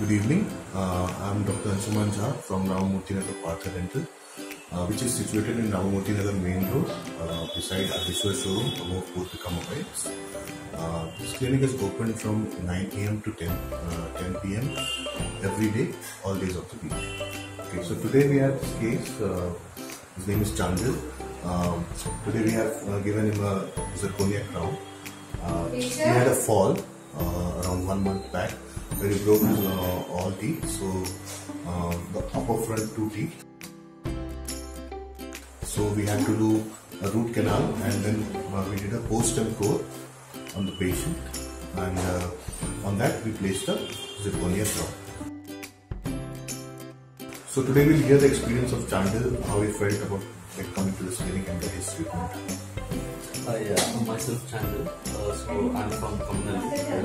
Good evening. Uh, I'm Dr. Anshuman Jha from Ramamurthy Nagar Partha Dental, uh, which is situated in Ramamurthy Nagar Main Road, uh, beside Adishwar Showroom, above Purtika Mobiles. Uh, this clinic is open from 9 a.m. to 10, uh, 10 p.m. every day, all days of the week. Okay, so today we have this case. Uh, his name is Chandil. Um, today we have uh, given him a zirconia crown. He had a fall one month back where he broke uh, all teeth. So uh, the upper front two teeth. So we had to do a root canal and then uh, we did a post-stem core on the patient and uh, on that we placed a zirconia crown. So today we'll hear the experience of Chandil, how he felt about like, coming to this clinic and his treatment. Hi, uh, myself Chandru. Uh, so I'm from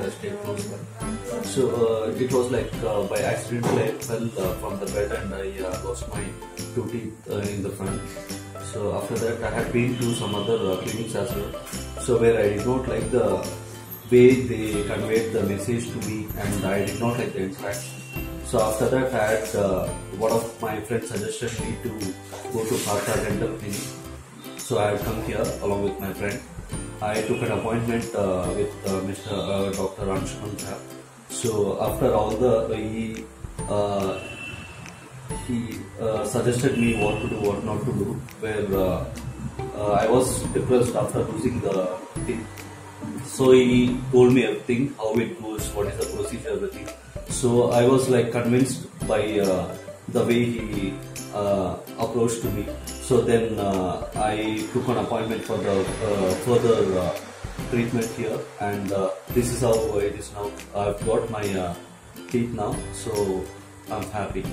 Estate Rosewood. So uh, it was like uh, by accident I fell from the bed and I lost my two teeth in the front. So after that I had been to some other clinics as well. So where I did not like the way they conveyed the message to me and I did not like the interaction. So after that I had uh, one of my friends suggested me to go to Partha Dental Clinic. So I have come here along with my friend. I took an appointment uh, with uh, Mr. Uh, Dr. Anshuman So after all the he uh, he uh, suggested me what to do, what not to do. Where uh, I was depressed after losing the teeth. So he told me everything, how it goes, what is the procedure, everything. So I was like convinced by the way he uh, approached to me. So then uh, I took an appointment for the uh, further uh, treatment here, and uh, this is how it is now. I've got my uh, teeth now, so I'm happy.